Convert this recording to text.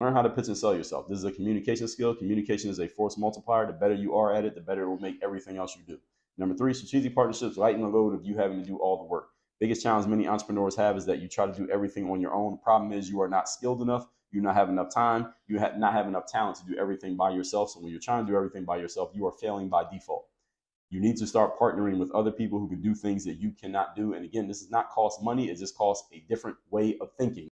Learn how to pitch and sell yourself. This is a communication skill. Communication is a force multiplier. The better you are at it, the better it will make everything else you do. Number three, strategic partnerships lighten the load of you having to do all the work. Biggest challenge many entrepreneurs have is that you try to do everything on your own. Problem is you are not skilled enough. You not have enough time. You have not have enough talent to do everything by yourself. So when you're trying to do everything by yourself, you are failing by default. You need to start partnering with other people who can do things that you cannot do. And again, this does not cost money. It just costs a different way of thinking.